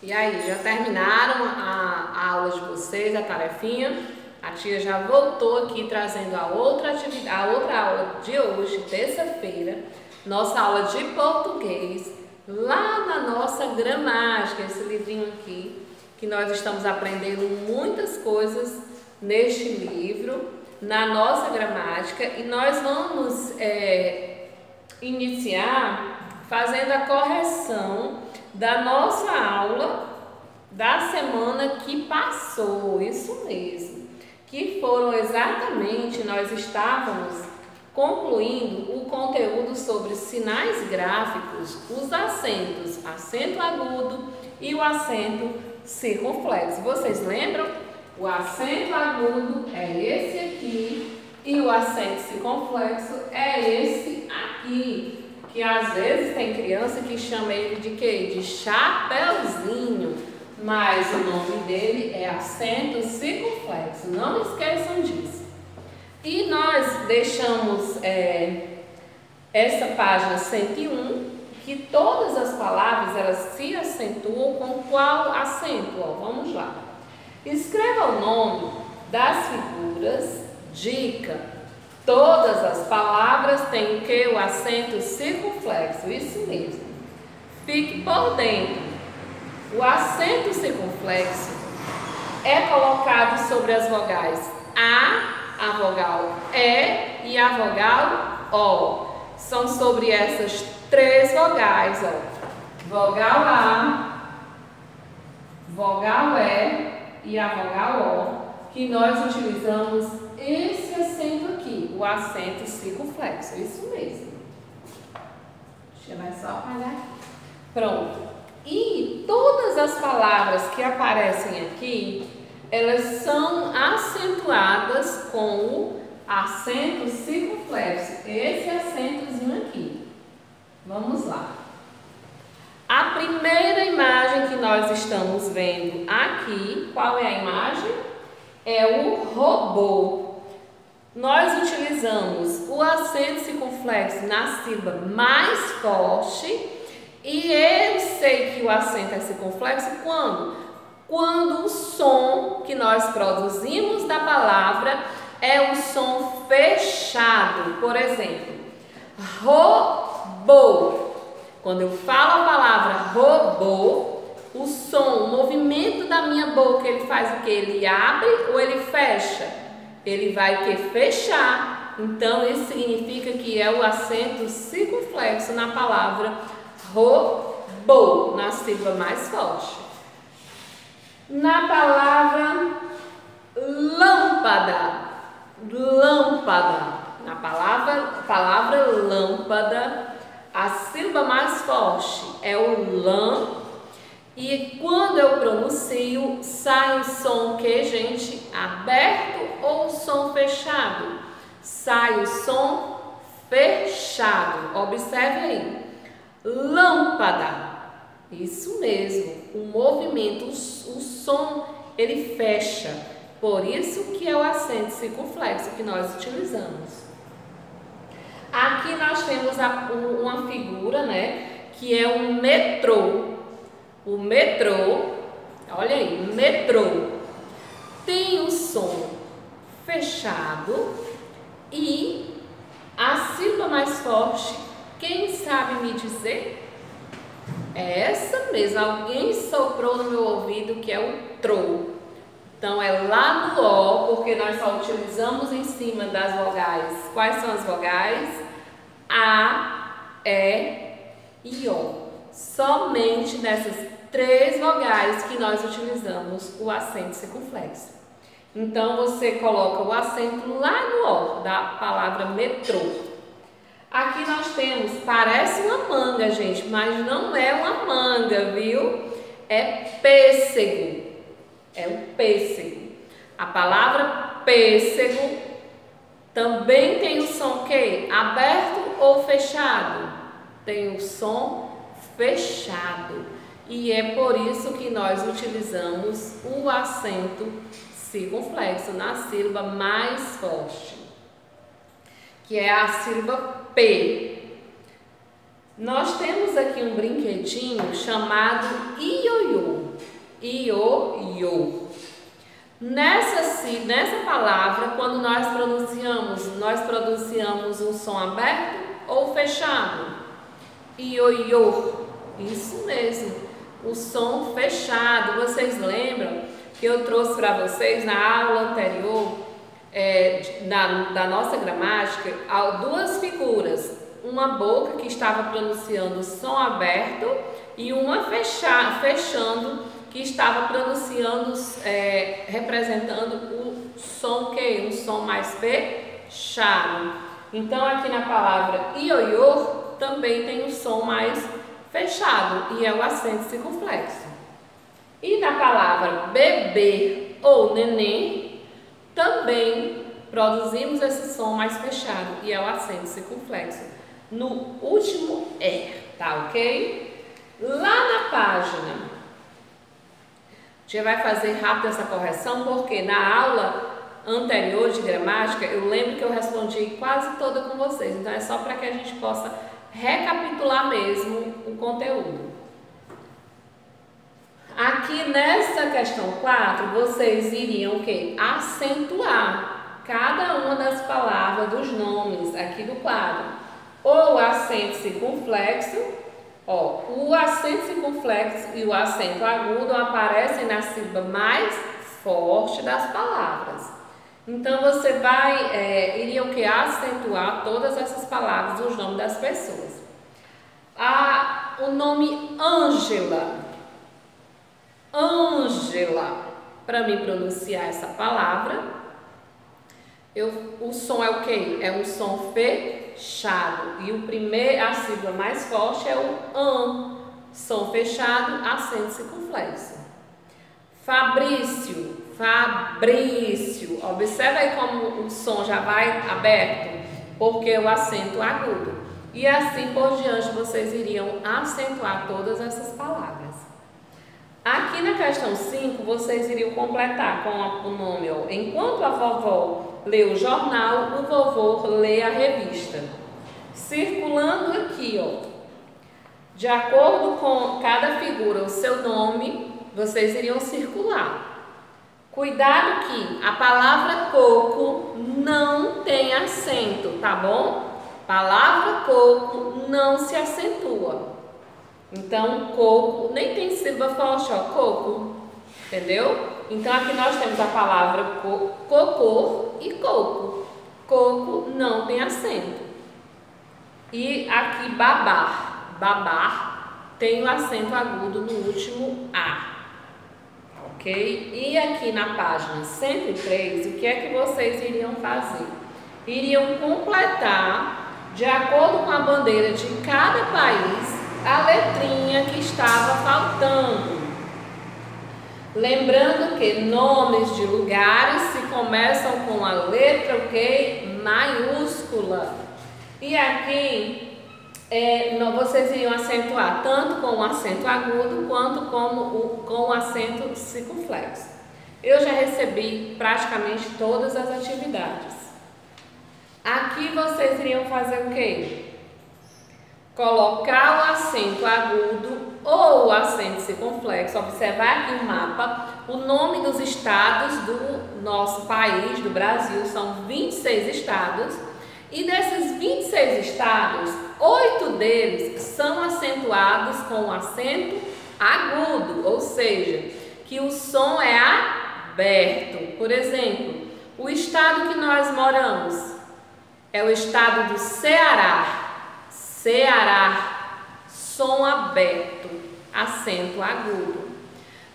E aí, já terminaram a, a aula de vocês, a tarefinha? A tia já voltou aqui trazendo a outra atividade, a outra aula de hoje, terça-feira, nossa aula de português, lá na nossa gramática, esse livrinho aqui, que nós estamos aprendendo muitas coisas neste livro, na nossa gramática, e nós vamos é, iniciar fazendo a correção da nossa aula da semana que passou, isso mesmo, que foram exatamente, nós estávamos concluindo o conteúdo sobre sinais gráficos, os acentos, acento agudo e o acento circunflexo. Vocês lembram? O acento agudo é esse aqui e o acento circunflexo é esse aqui que às vezes tem criança que chama ele de quê? De chapeuzinho, mas o nome dele é acento circunflexo, não esqueçam disso. E nós deixamos é, essa página 101, que todas as palavras elas se acentuam com qual acento? Ó, vamos lá. Escreva o nome das figuras, dica, Todas as palavras têm o que? O acento circunflexo, isso mesmo. Fique por dentro. O acento circunflexo é colocado sobre as vogais A, a vogal E e a vogal O. São sobre essas três vogais, ó. Vogal A, vogal E e a vogal O, que nós utilizamos esse acento o acento circunflexo, isso mesmo. Deixa eu só apagar. Pronto. E todas as palavras que aparecem aqui, elas são acentuadas com o acento circunflexo, esse acentozinho aqui. Vamos lá. A primeira imagem que nós estamos vendo aqui, qual é a imagem? É o robô. Nós utilizamos o acento circunflexo na sílaba mais forte e eu sei que o acento é circunflexo quando? Quando o som que nós produzimos da palavra é um som fechado. Por exemplo, robô. Quando eu falo a palavra robô, o som, o movimento da minha boca, ele faz o que? Ele abre ou ele fecha? Ele vai que fechar. Então, isso significa que é o acento circunflexo na palavra robô, na sílaba mais forte. Na palavra lâmpada, lâmpada, na palavra, palavra lâmpada, a sílaba mais forte é o lã e quando eu pronuncio, sai o som que, gente? Aberto ou som fechado? Sai o som fechado. Observe aí. Lâmpada. Isso mesmo. O movimento, o, o som, ele fecha. Por isso que é o acento circunflexo que nós utilizamos. Aqui nós temos a, uma figura, né? Que é um metrô. O metrô, olha aí, metrô tem o som fechado e a sílaba mais forte, quem sabe me dizer? É essa mesmo, alguém soprou no meu ouvido que é o tro. Então é lá no O, porque nós só utilizamos em cima das vogais. Quais são as vogais? A, E e O. Somente nessas três vogais que nós utilizamos o acento circunflexo. Então você coloca o acento lá no O da palavra metrô. Aqui nós temos, parece uma manga, gente, mas não é uma manga, viu? É pêssego. É o pêssego. A palavra pêssego também tem o som que? Aberto ou fechado? Tem o som fechado e é por isso que nós utilizamos o acento circunflexo na sílaba mais forte, que é a sílaba P. Nós temos aqui um brinquedinho chamado ioiô. io, io. Nessa, nessa palavra, quando nós pronunciamos, nós pronunciamos um som aberto ou fechado? Io, io. Isso mesmo, o som fechado. Vocês lembram que eu trouxe para vocês na aula anterior é, da, da nossa gramática duas figuras, uma boca que estava pronunciando som aberto e uma fecha, fechando que estava pronunciando, é, representando o som que? Um som mais fechado. Então aqui na palavra ioiô também tem o som mais fechado e é o acento circunflexo. E na palavra bebê ou neném também produzimos esse som mais fechado e é o acento circunflexo. No último R, tá ok? Lá na página, gente vai fazer rápido essa correção porque na aula anterior de gramática eu lembro que eu respondi quase toda com vocês, então é só para que a gente possa recapitular mesmo o conteúdo. Aqui nessa questão 4, vocês iriam o quê? Acentuar cada uma das palavras dos nomes aqui do quadro. Ou acento circunflexo, ó, o acento circunflexo e o acento agudo aparecem na sílaba mais forte das palavras. Então você vai, é, iria o que? Acentuar todas essas palavras, os nomes das pessoas. A, o nome Ângela Ângela. Para mim pronunciar essa palavra, eu, o som é o que? É um som fechado. E o primeiro, a sílaba mais forte é o an. Som fechado, acento circunflexo. Fabrício, Fabrício. Observa aí como o som já vai aberto, porque o acento agudo. E assim por diante vocês iriam acentuar todas essas palavras. Aqui na questão 5, vocês iriam completar com o nome, ó, enquanto a vovó lê o jornal, o vovô lê a revista. Circulando aqui, ó, de acordo com cada figura, o seu nome, vocês iriam circular. Cuidado que a palavra coco não tem acento, tá bom? Palavra coco não se acentua. Então, coco, nem tem sílaba forte, ó, coco, entendeu? Então, aqui nós temos a palavra co cocô e coco. Coco não tem acento. E aqui babar, babar, tem o acento agudo no último A. Ok? E aqui na página 103, o que é que vocês iriam fazer? Iriam completar, de acordo com a bandeira de cada país, a letrinha que estava faltando. Lembrando que nomes de lugares se começam com a letra o que? Maiúscula. E aqui é, não, vocês iam acentuar tanto com o acento agudo quanto com o, com o acento circunflexo. Eu já recebi praticamente todas as atividades. Aqui vocês iriam fazer o quê? colocar o acento agudo ou o acento circunflexo, observar aqui o mapa, o nome dos estados do nosso país, do Brasil, são 26 estados, e desses 26 estados, oito deles são acentuados com o acento agudo, ou seja, que o som é aberto. Por exemplo, o estado que nós moramos é o estado do Ceará. Ceará, som aberto, acento agudo.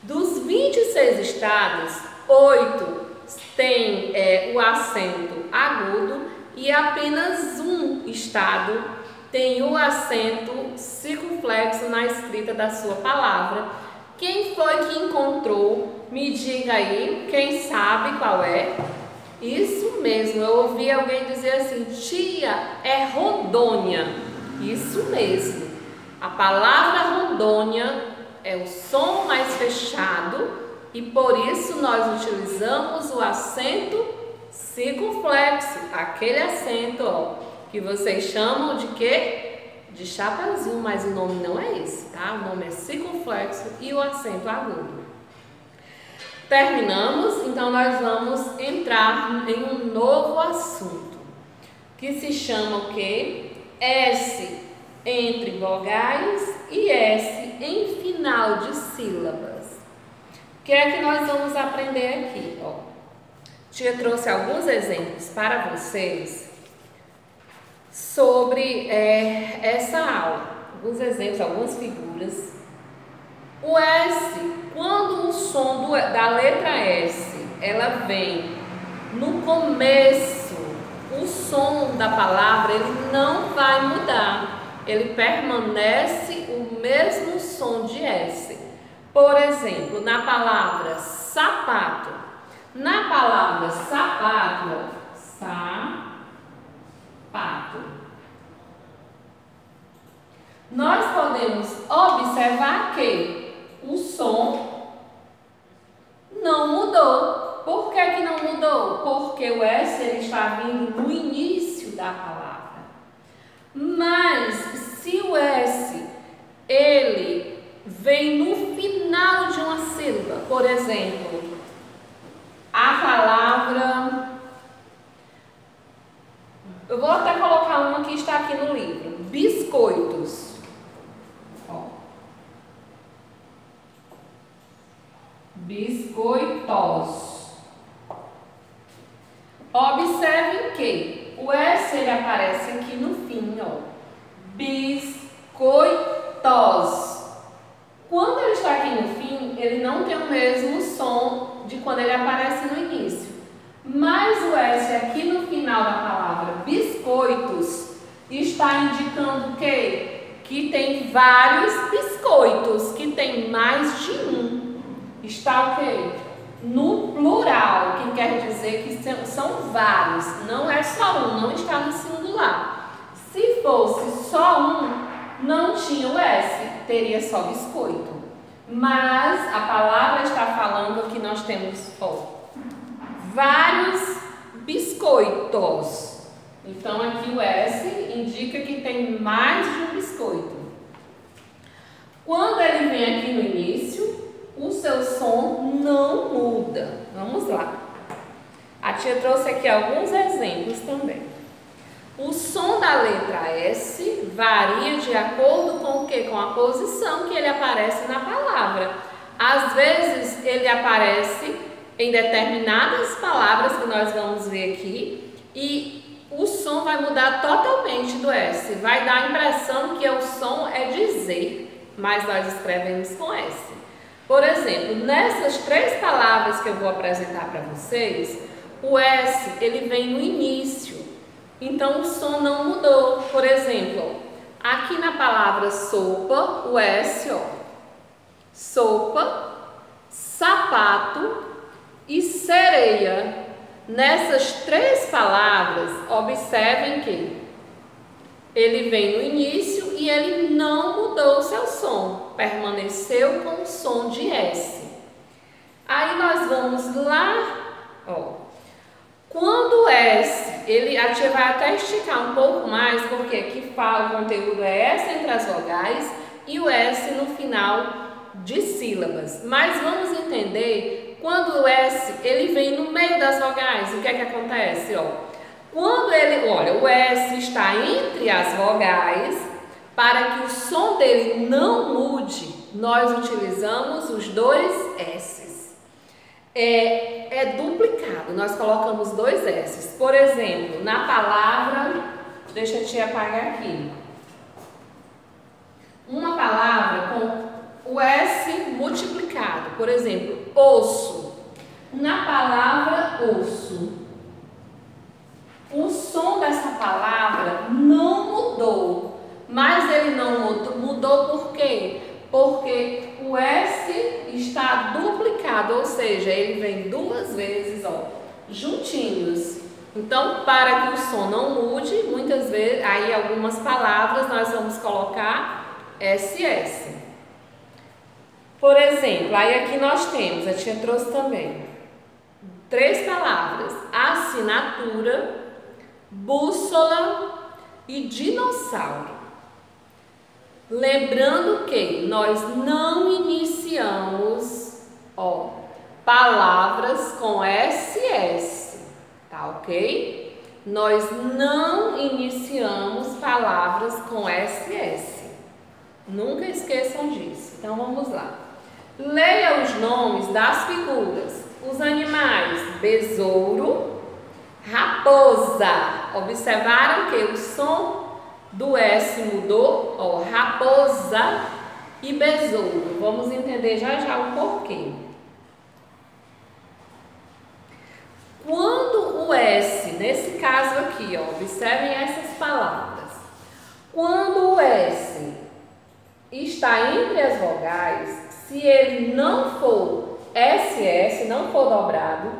Dos 26 estados, oito têm é, o acento agudo e apenas um estado tem o acento circunflexo na escrita da sua palavra. Quem foi que encontrou? Me diga aí, quem sabe qual é? Isso mesmo, eu ouvi alguém dizer assim: tia, é Rondônia. Isso mesmo. A palavra Rondônia é o som mais fechado e por isso nós utilizamos o acento circunflexo, aquele acento ó, que vocês chamam de quê? De chapeuzinho, mas o nome não é esse, tá? O nome é circunflexo e o acento agudo. Terminamos, então nós vamos entrar em um novo assunto, que se chama o quê? S entre vogais e S em final de sílabas. O que é que nós vamos aprender aqui? Ó, tia trouxe alguns exemplos para vocês sobre é, essa aula. Alguns exemplos, algumas figuras. O S, quando o som do, da letra S ela vem no começo, o som da palavra ele não vai mudar ele permanece o mesmo som de S. Por exemplo, na palavra sapato. Na palavra sapato, sapato. Nós podemos observar que o som não mudou. Por que, que não mudou? Porque o S ele está vindo no início da palavra. Mas se o S ele vem no final de uma sílaba, por exemplo, a palavra eu vou até colocar uma que está aqui no livro, biscoitos. Ó. Biscoitos. Observe que o S ele aparece aqui no fim, ó. Biscoitos. Quando ele está aqui no fim, ele não tem o mesmo som de quando ele aparece no início. Mas o S aqui no final da palavra biscoitos está indicando o quê? Que tem vários biscoitos, que tem mais de um. Está o quê? no plural, que quer dizer que são vários, não é só um, não está no singular. Se fosse só um, não tinha o S, teria só biscoito. Mas a palavra está falando que nós temos ó, vários biscoitos. Então aqui o S indica que tem mais de um biscoito. Quando ele vem aqui no início, o seu som não muda. Vamos lá. A tia trouxe aqui alguns exemplos também. O som da letra S varia de acordo com o que? Com a posição que ele aparece na palavra. Às vezes ele aparece em determinadas palavras que nós vamos ver aqui e o som vai mudar totalmente do S. Vai dar a impressão que o som é dizer, mas nós escrevemos com S. Por exemplo, nessas três palavras que eu vou apresentar para vocês, o S ele vem no início, então o som não mudou. Por exemplo, aqui na palavra sopa, o S, ó, sopa, sapato e sereia. Nessas três palavras, observem que ele vem no início e ele não mudou o seu som, permaneceu com o som de S. Aí nós vamos lá, ó. Quando o S, ele, a tia vai até esticar um pouco mais, porque aqui fala o conteúdo é S entre as vogais e o S no final de sílabas. Mas vamos entender, quando o S, ele vem no meio das vogais, o que é que acontece, ó? Quando ele, olha, o S está entre as vogais, para que o som dele não mude, nós utilizamos os dois S's. É, é duplicado, nós colocamos dois S's. Por exemplo, na palavra, deixa eu te apagar aqui. Uma palavra com o S multiplicado, por exemplo, osso. Na palavra osso, o som dessa palavra não mudou, mas ele não mudou, mudou por quê? Porque o S está duplicado, ou seja, ele vem duas vezes, ó, juntinhos. Então, para que o som não mude, muitas vezes, aí algumas palavras nós vamos colocar SS. Por exemplo, aí aqui nós temos, a tia trouxe também, três palavras: assinatura, bússola e dinossauro. Lembrando que nós não iniciamos, ó, palavras com SS, tá ok? Nós não iniciamos palavras com SS. Nunca esqueçam disso. Então vamos lá. Leia os nomes das figuras. Os animais: besouro, raposa. Observaram que o som do S mudou? Ó, raposa e besouro. Vamos entender já já o porquê. Quando o S, nesse caso aqui, ó, observem essas palavras. Quando o S está entre as vogais, se ele não for SS, não for dobrado,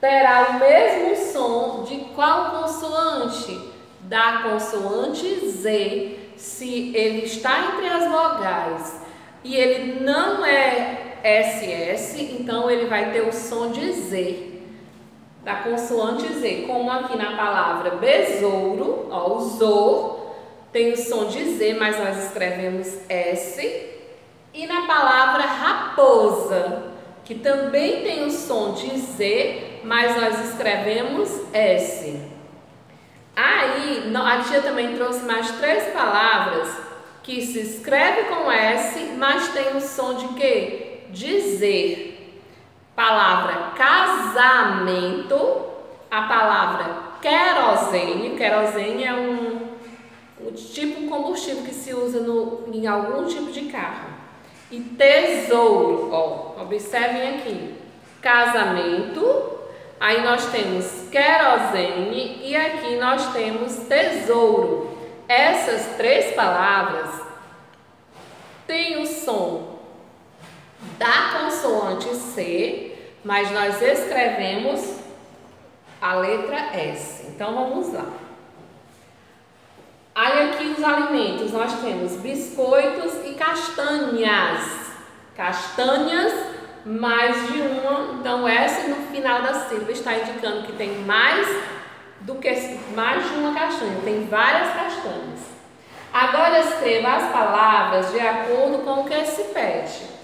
terá o mesmo som de qual consoante? Da consoante Z, se ele está entre as vogais e ele não é SS, então ele vai ter o som de Z da consoante Z, como aqui na palavra besouro, ó, o zor tem o som de Z, mas nós escrevemos S. E na palavra raposa, que também tem o som de Z, mas nós escrevemos S. Aí, a tia também trouxe mais três palavras que se escreve com S, mas tem o som de quê? Dizer palavra casamento, a palavra querosene, querosene é um, um tipo de combustível que se usa no, em algum tipo de carro. E tesouro, ó, observem aqui, casamento, aí nós temos querosene e aqui nós temos tesouro. Essas três palavras têm o som da consoante C, mas nós escrevemos a letra S. Então vamos lá. Aí aqui os alimentos, nós temos biscoitos e castanhas. Castanhas, mais de uma. Então S no final da sílaba está indicando que tem mais do que mais de uma castanha, tem várias castanhas. Agora escreva as palavras de acordo com o que se pede.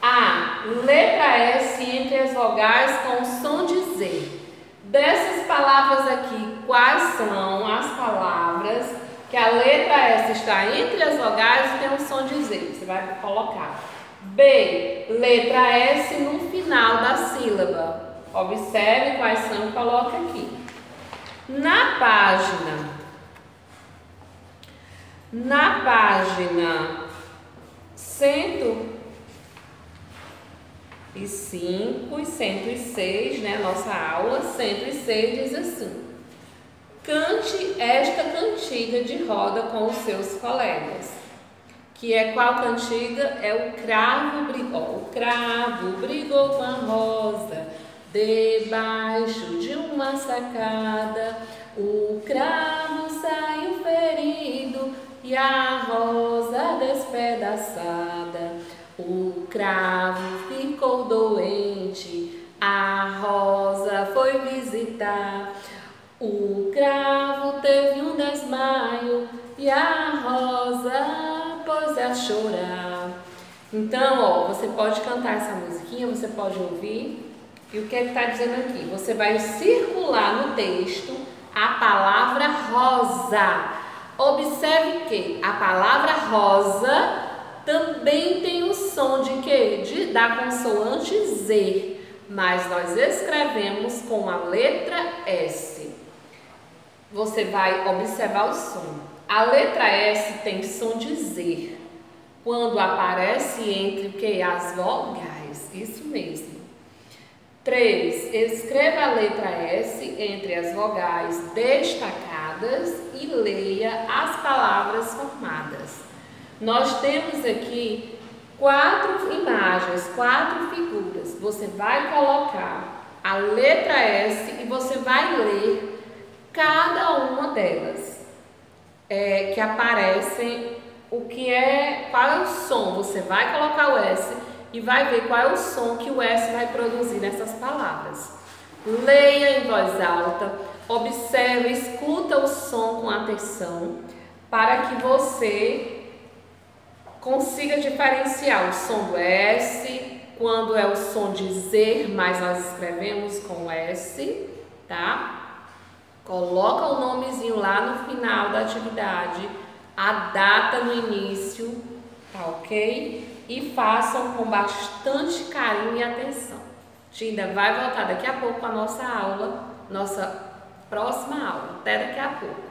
A. Letra S entre as vogais com o som de Z. Dessas palavras aqui, quais são as palavras que a letra S está entre as vogais e tem o som de Z? Você vai colocar. B. Letra S no final da sílaba. Observe quais são e coloque aqui. Na página, na página 100 e 5 e 106, né? Nossa aula 106 diz assim: Cante esta cantiga de roda com os seus colegas. Que é qual cantiga? É o cravo brigou. O cravo brigou com a rosa debaixo de uma sacada. O cravo saiu ferido e a rosa despedaçada. O cravo ficou doente, a rosa foi visitar. O cravo teve um desmaio e a rosa chorar. Então, ó, você pode cantar essa musiquinha, você pode ouvir. E o que é que está dizendo aqui? Você vai circular no texto a palavra rosa. Observe que a palavra rosa também tem o som de quê? De, da consoante Z, mas nós escrevemos com a letra S. Você vai observar o som. A letra S tem som de Z, quando aparece entre o que? As vogais, isso mesmo. 3. Escreva a letra S entre as vogais destacadas e leia as palavras formadas. Nós temos aqui quatro imagens, quatro figuras. Você vai colocar a letra S e você vai ler cada uma delas é, que aparecem. O que é, qual é o som? Você vai colocar o S e vai ver qual é o som que o S vai produzir nessas palavras. Leia em voz alta, observe, escuta o som com atenção, para que você consiga diferenciar o som do S quando é o som de Z, mas nós escrevemos com S, tá? Coloca o nomezinho lá no final da atividade, a data no início, tá ok? E façam com bastante carinho e atenção. Tinda vai voltar daqui a pouco para a nossa aula, nossa próxima aula. Até daqui a pouco.